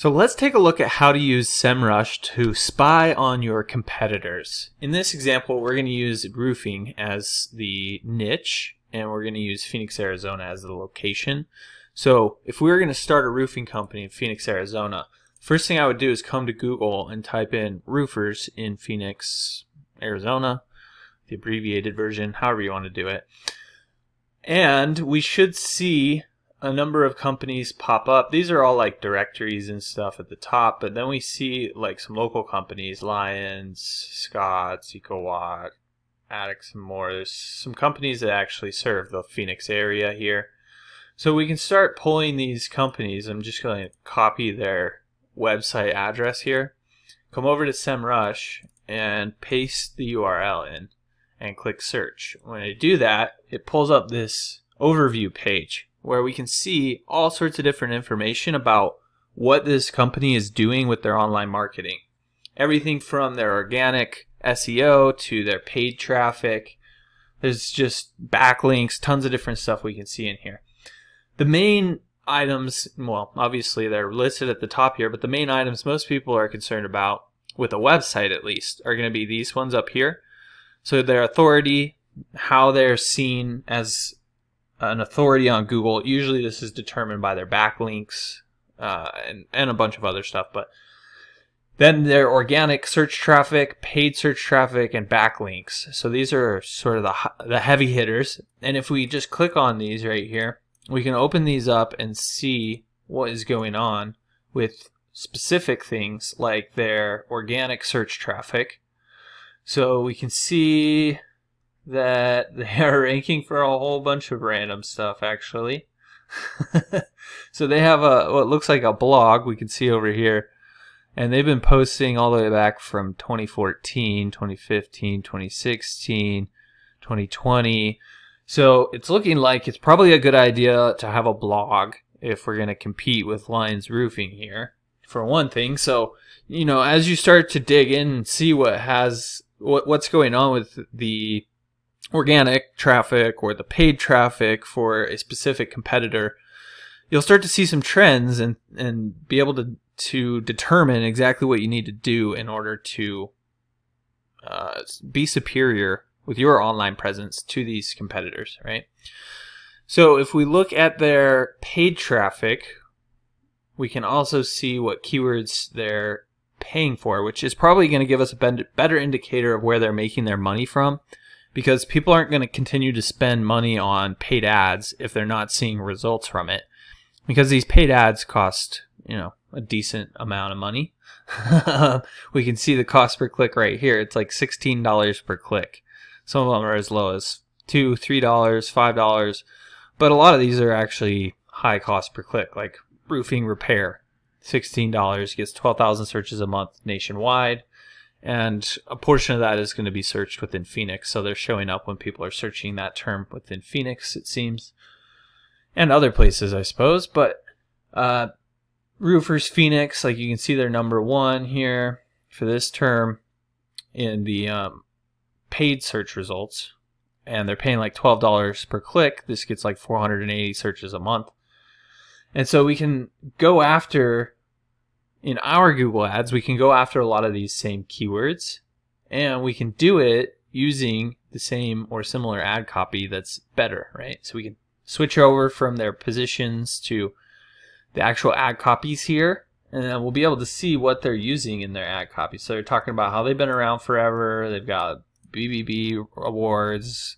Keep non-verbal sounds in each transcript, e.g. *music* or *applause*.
So let's take a look at how to use SEMrush to spy on your competitors. In this example, we're going to use roofing as the niche, and we're going to use Phoenix, Arizona as the location. So if we were going to start a roofing company in Phoenix, Arizona, first thing I would do is come to Google and type in roofers in Phoenix, Arizona, the abbreviated version, however you want to do it. And we should see a number of companies pop up. These are all like directories and stuff at the top, but then we see like some local companies, Lions, Scotts, EcoWatt, Addicts, and more. There's some companies that actually serve the Phoenix area here. So we can start pulling these companies. I'm just going to copy their website address here. Come over to SEMrush and paste the URL in and click search. When I do that, it pulls up this overview page where we can see all sorts of different information about what this company is doing with their online marketing. Everything from their organic SEO to their paid traffic. There's just backlinks, tons of different stuff we can see in here. The main items, well, obviously they're listed at the top here, but the main items most people are concerned about, with a website at least, are going to be these ones up here. So their authority, how they're seen as an authority on Google. Usually, this is determined by their backlinks uh, and and a bunch of other stuff. But then their organic search traffic, paid search traffic, and backlinks. So these are sort of the the heavy hitters. And if we just click on these right here, we can open these up and see what is going on with specific things like their organic search traffic. So we can see that *laughs* they are ranking for a whole bunch of random stuff actually. *laughs* so they have a what looks like a blog we can see over here and they've been posting all the way back from 2014, 2015, 2016, 2020. So it's looking like it's probably a good idea to have a blog if we're going to compete with Lions Roofing here, for one thing. So, you know, as you start to dig in and see what has what what's going on with the organic traffic or the paid traffic for a specific competitor, you'll start to see some trends and, and be able to, to determine exactly what you need to do in order to uh, be superior with your online presence to these competitors, right? So if we look at their paid traffic, we can also see what keywords they're paying for, which is probably going to give us a better indicator of where they're making their money from because people aren't going to continue to spend money on paid ads if they're not seeing results from it. Because these paid ads cost you know a decent amount of money. *laughs* We can see the cost per click right here. It's like $16 per click. Some of them are as low as two three dollars five dollars. But a lot of these are actually high cost per click like roofing repair. $16 gets 12,000 searches a month nationwide and a portion of that is going to be searched within Phoenix. So they're showing up when people are searching that term within Phoenix, it seems, and other places, I suppose. But uh, Roofers Phoenix, like you can see, they're number one here for this term in the um, paid search results, and they're paying like twelve dollars per click. This gets like 480 searches a month, and so we can go after in our Google Ads, we can go after a lot of these same keywords and we can do it using the same or similar ad copy that's better, right? So we can switch over from their positions to the actual ad copies here and then we'll be able to see what they're using in their ad copy. So they're talking about how they've been around forever, they've got BBB awards,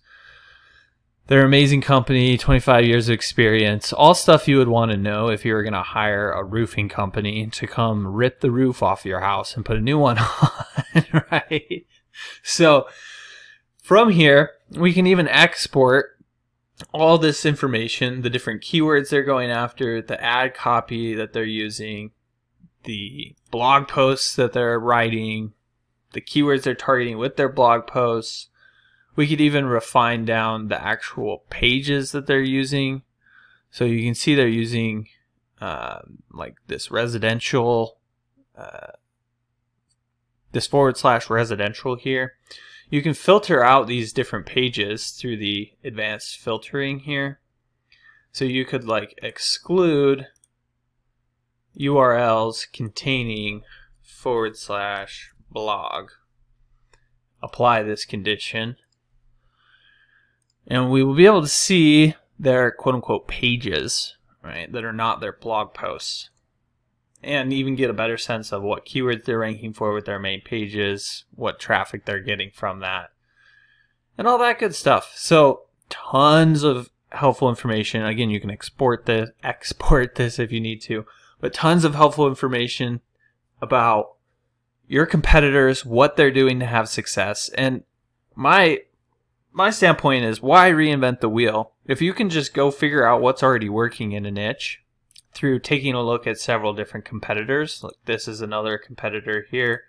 they're an amazing company, 25 years of experience, all stuff you would want to know if you were going to hire a roofing company to come rip the roof off your house and put a new one *laughs* on, *laughs* right? So from here, we can even export all this information, the different keywords they're going after, the ad copy that they're using, the blog posts that they're writing, the keywords they're targeting with their blog posts, we could even refine down the actual pages that they're using. So you can see they're using uh, like this residential, uh, this forward slash residential here. You can filter out these different pages through the advanced filtering here. So you could like exclude URLs containing forward slash blog. Apply this condition. And we will be able to see their quote unquote pages, right, that are not their blog posts. And even get a better sense of what keywords they're ranking for with their main pages, what traffic they're getting from that, and all that good stuff. So, tons of helpful information. Again, you can export this, export this if you need to, but tons of helpful information about your competitors, what they're doing to have success. And my my standpoint is why reinvent the wheel? If you can just go figure out what's already working in a niche through taking a look at several different competitors, like this is another competitor here,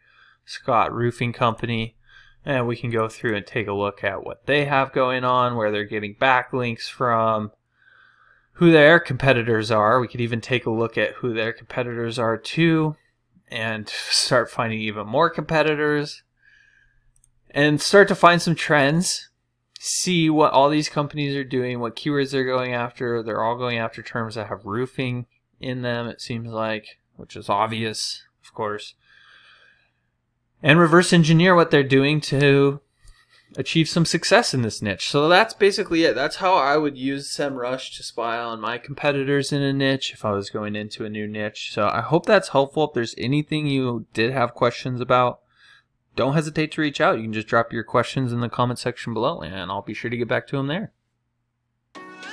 Scott Roofing Company, and we can go through and take a look at what they have going on, where they're getting backlinks from, who their competitors are. We could even take a look at who their competitors are too, and *laughs* start finding even more competitors, and start to find some trends see what all these companies are doing, what keywords they're going after. They're all going after terms that have roofing in them, it seems like, which is obvious, of course. And reverse engineer what they're doing to achieve some success in this niche. So that's basically it. That's how I would use SEMrush to spy on my competitors in a niche if I was going into a new niche. So I hope that's helpful. If there's anything you did have questions about, don't hesitate to reach out. You can just drop your questions in the comment section below and I'll be sure to get back to them there.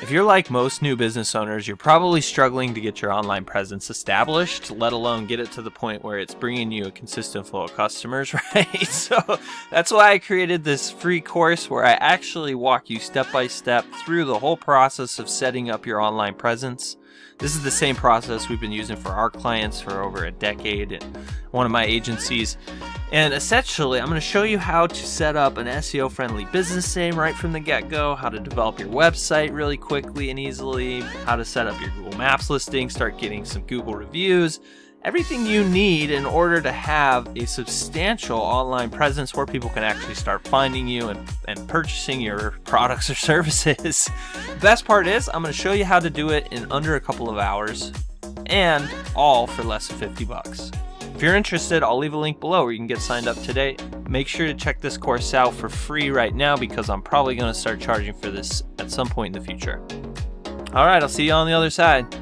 If you're like most new business owners, you're probably struggling to get your online presence established, let alone get it to the point where it's bringing you a consistent flow of customers, *laughs* right? So that's why I created this free course where I actually walk you step by step through the whole process of setting up your online presence. This is the same process we've been using for our clients for over a decade at one of my agencies. And essentially, I'm going to show you how to set up an SEO friendly business name right from the get go, how to develop your website really quickly and easily, how to set up your Google Maps listing, start getting some Google reviews, everything you need in order to have a substantial online presence where people can actually start finding you and, and purchasing your products or *laughs* services. the best part is, I'm going to show you how to do it in under a couple of hours and all for less than 50 bucks. If you're interested, I'll leave a link below where you can get signed up today. Make sure to check this course out for free right now because I'm probably going to start charging for this at some point in the future. All right, I'll see you on the other side.